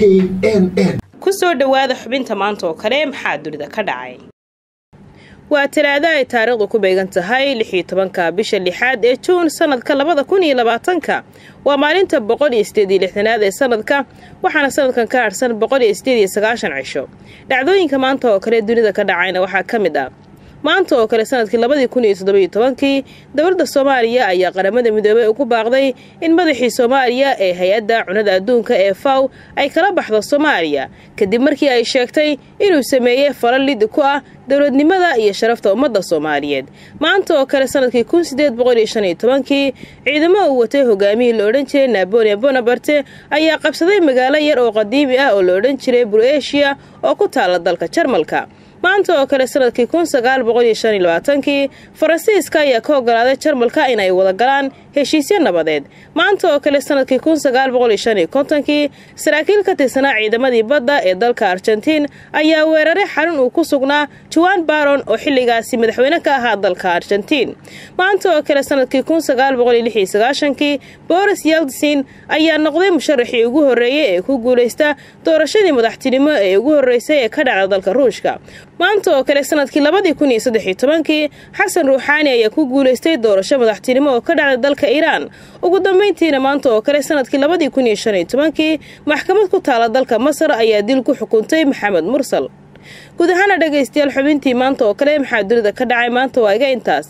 n n. Xubinta maanta oo kale maxaa dunida ka dhacay? Waa talaado ay taariikhdu ku beegan tahay lixiyo tobanka bisha lixaad ee juun sanadka labada kun iyo labaatanka. Waa maalinta boqol iyo sideed iyo lixdanaad ee sanadka waxaana sanadkan ka harsan boqol iyo sideed iyo sagaashan cisho. Dhacdooyinka maanta oo kale dunida ka dhacayna waxaa ka mid ah maanta oo kale sannadkii labadii kun iyo toddobiyo tobankii dowladda soomaaliya ayaa qaramada midoobey ugu baaqday in madaxii soomaaliya ee hay'adda cunada adduunka ee faw ay kala baxdo soomaaliya kadib markii ay sheegtay inuu sameeyey fala lid ku ah dowladnimada iyo sharafta ummadda soomaaliyeed. Maanta oo kale sannadkii kun sideed boqol tobankii ciidamo uu watay hogaamihii la odhan jiray naboleon bonabarte ayaa qabsaday magaalo yar oo qadiimi ah oo la odhan jiray burueshiya oo ku taala dalka jarmalka maanta oo kale sannadkii kun sagaal boqol iyo shan iyo labaatankii faransiiska ayaa ka ogolaaday jarmalka inay wada galaan heshiisyo nabadeed. Maanta oo kale sannadkii kun sagaal boqol iyo shan iyo kontonkii saraakiil ka tirsanaa ciidamadii badda ee dalka argentiin ayaa weeraray xarun uu ku sugnaa juan baron oo xilligaasi madaxweyne ka ahaa dalka argentiin. Maanta oo kale sannadkii kun sagaal boris yeltsin ayaa noqday musharaxii ugu horreeyey ee ku guulaysta doorashadii madaxtinimo ee ugu horreysay ee ka dhacda dalka ruushka. Maanta oo kale sannadkii labadii kun iyo saddex xasan ruuxaani ayaa ku guulaystay doorasho madaxtinimo oo ka dhacda dalka iiraan ugu dambayntiina maanta oo kale sannadkii labadii kun iyo shan tobankii maxkamad ku taala dalka masar ayaa dil ku xukuntay maxamed mursal. Guud ahaana dhegaystayaal xubintii maanta oo kale maxaa dunida ka dhacay? Maanta waa iga intaas